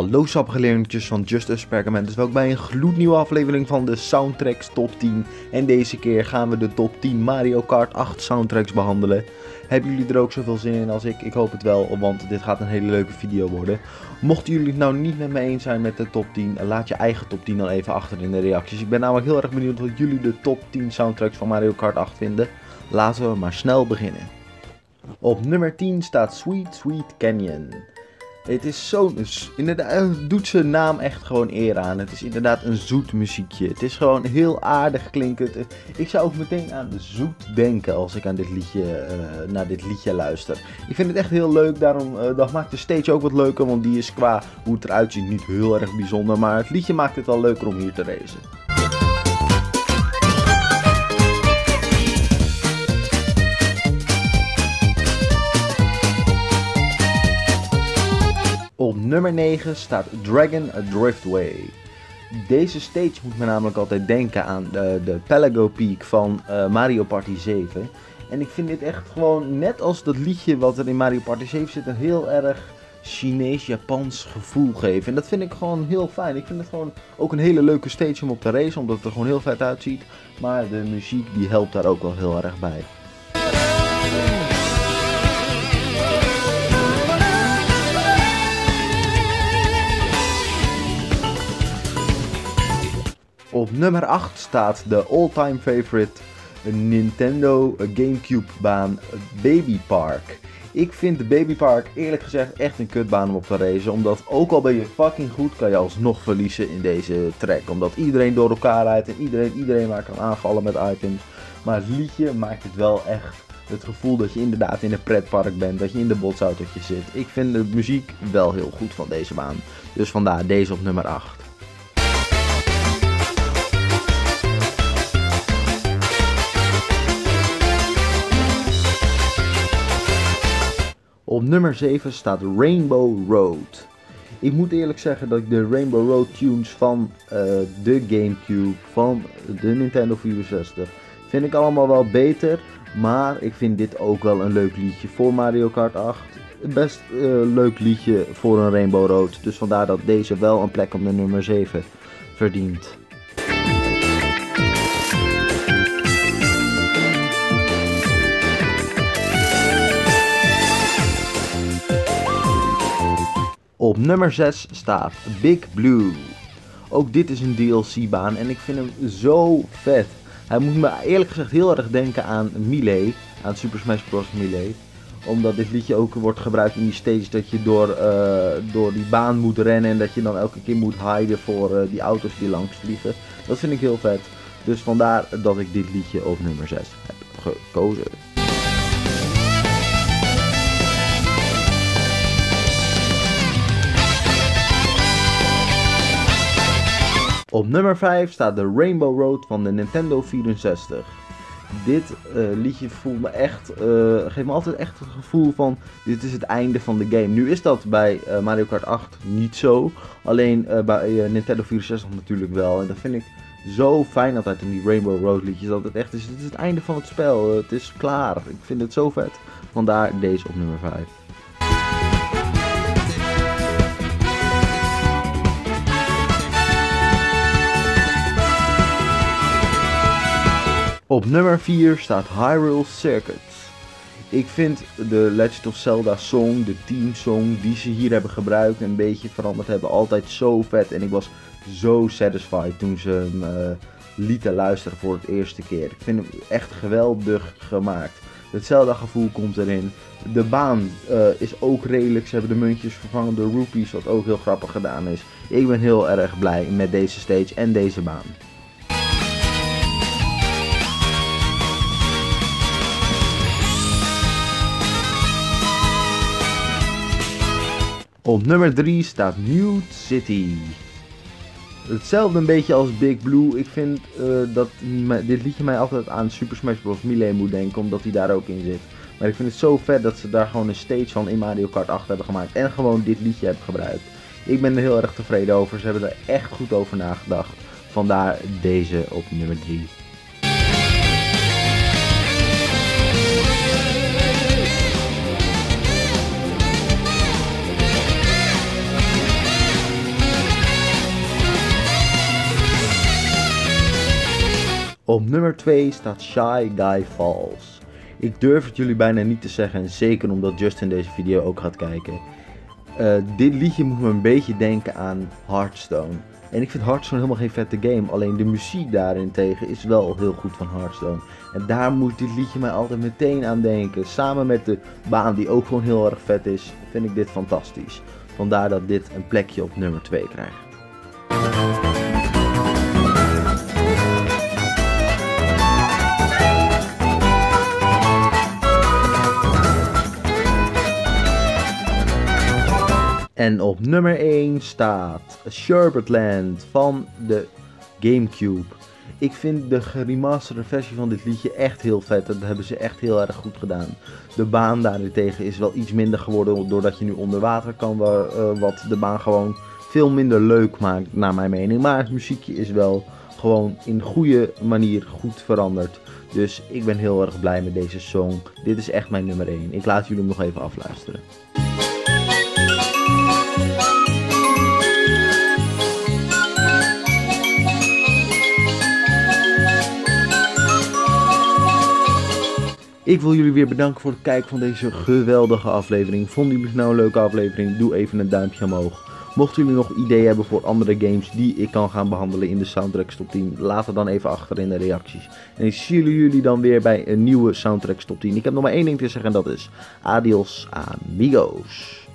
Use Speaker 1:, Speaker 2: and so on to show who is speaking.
Speaker 1: Hallo sappige leerlingetjes van Just Us Pergamentus. Welkom bij een gloednieuwe aflevering van de Soundtracks Top 10. En deze keer gaan we de top 10 Mario Kart 8 soundtracks behandelen. Hebben jullie er ook zoveel zin in als ik? Ik hoop het wel, want dit gaat een hele leuke video worden. Mochten jullie het nou niet met me eens zijn met de top 10, laat je eigen top 10 dan even achter in de reacties. Ik ben namelijk heel erg benieuwd wat jullie de top 10 soundtracks van Mario Kart 8 vinden. Laten we maar snel beginnen. Op nummer 10 staat Sweet Sweet Canyon. Het is zo. Inderdaad, het doet zijn naam echt gewoon eer aan. Het is inderdaad een zoet muziekje. Het is gewoon heel aardig klinkend. Ik zou ook meteen aan zoet denken als ik aan dit liedje, uh, naar dit liedje luister. Ik vind het echt heel leuk. Daarom dat maakt de stage ook wat leuker. Want die is qua hoe het eruit ziet niet heel erg bijzonder. Maar het liedje maakt het wel leuker om hier te racen. Nummer 9 staat Dragon Driftway. Deze stage moet me namelijk altijd denken aan de, de Pelago Peak van uh, Mario Party 7. En ik vind dit echt gewoon, net als dat liedje wat er in Mario Party 7 zit, een heel erg Chinees-Japans gevoel geven. En dat vind ik gewoon heel fijn. Ik vind het gewoon ook een hele leuke stage om op te racen, omdat het er gewoon heel vet uitziet. Maar de muziek die helpt daar ook wel heel erg bij. Nummer 8 staat de all-time favorite Nintendo Gamecube baan Baby Park. Ik vind Baby Park eerlijk gezegd echt een kutbaan om op te racen. Omdat ook al ben je fucking goed, kan je alsnog verliezen in deze track. Omdat iedereen door elkaar rijdt en iedereen, iedereen maar kan aanvallen met items. Maar het liedje maakt het wel echt het gevoel dat je inderdaad in een pretpark bent. Dat je in de botsautootje zit. Ik vind de muziek wel heel goed van deze baan. Dus vandaar deze op nummer 8. Op nummer 7 staat Rainbow Road. Ik moet eerlijk zeggen dat ik de Rainbow Road tunes van uh, de Gamecube, van de Nintendo 64, vind ik allemaal wel beter. Maar ik vind dit ook wel een leuk liedje voor Mario Kart 8. Best uh, leuk liedje voor een Rainbow Road. Dus vandaar dat deze wel een plek op de nummer 7 verdient. Op nummer 6 staat Big Blue. Ook dit is een DLC-baan en ik vind hem zo vet. Hij moet me eerlijk gezegd heel erg denken aan Melee, aan Super Smash Bros. Melee. Omdat dit liedje ook wordt gebruikt in die stage dat je door, uh, door die baan moet rennen en dat je dan elke keer moet hiden voor uh, die auto's die langs vliegen. Dat vind ik heel vet. Dus vandaar dat ik dit liedje op nummer 6 heb gekozen. Op nummer 5 staat de Rainbow Road van de Nintendo 64. Dit uh, liedje voelt me echt, uh, geeft me altijd echt het gevoel van dit is het einde van de game. Nu is dat bij uh, Mario Kart 8 niet zo, alleen bij Nintendo 64 natuurlijk wel. En dat vind ik zo fijn altijd in die Rainbow Road liedjes, dat het echt is, dit is het einde van het spel. het is klaar, ik vind het zo vet. Vandaar deze op nummer 5. Op nummer 4 staat Hyrule Circuits. Ik vind de Legend of Zelda song, de team song die ze hier hebben gebruikt en een beetje veranderd hebben, altijd zo vet. En ik was zo satisfied toen ze hem uh, lieten luisteren voor het eerste keer. Ik vind hem echt geweldig gemaakt. Het Zelda gevoel komt erin. De baan uh, is ook redelijk. Ze hebben de muntjes vervangen door rupees, wat ook heel grappig gedaan is. Ik ben heel erg blij met deze stage en deze baan. Op nummer 3 staat New City. Hetzelfde een beetje als Big Blue. Ik vind uh, dat dit liedje mij altijd aan Super Smash Bros. Melee moet denken, omdat hij daar ook in zit. Maar ik vind het zo vet dat ze daar gewoon een stage van in Mario Kart 8 hebben gemaakt. En gewoon dit liedje hebben gebruikt. Ik ben er heel erg tevreden over. Ze hebben er echt goed over nagedacht. Vandaar deze op nummer 3. Op nummer 2 staat Shy Guy Falls. Ik durf het jullie bijna niet te zeggen, zeker omdat Justin deze video ook gaat kijken. Uh, dit liedje moet me een beetje denken aan Hearthstone. En ik vind Hearthstone helemaal geen vette game, alleen de muziek daarin tegen is wel heel goed van Hearthstone. En daar moet dit liedje mij altijd meteen aan denken. Samen met de baan die ook gewoon heel erg vet is, vind ik dit fantastisch. Vandaar dat dit een plekje op nummer 2 krijgt. En op nummer 1 staat Sherbetland van de Gamecube. Ik vind de geremasterde versie van dit liedje echt heel vet. Dat hebben ze echt heel erg goed gedaan. De baan daarentegen is wel iets minder geworden doordat je nu onder water kan. Uh, wat de baan gewoon veel minder leuk maakt naar mijn mening. Maar het muziekje is wel gewoon in goede manier goed veranderd. Dus ik ben heel erg blij met deze song. Dit is echt mijn nummer 1. Ik laat jullie hem nog even afluisteren. Ik wil jullie weer bedanken voor het kijken van deze geweldige aflevering. Vonden jullie het nou een leuke aflevering? Doe even een duimpje omhoog. Mochten jullie nog ideeën hebben voor andere games die ik kan gaan behandelen in de Soundtracks Top 10, laat het dan even achter in de reacties. En ik zie jullie dan weer bij een nieuwe Soundtracks Top 10. Ik heb nog maar één ding te zeggen en dat is adios amigos.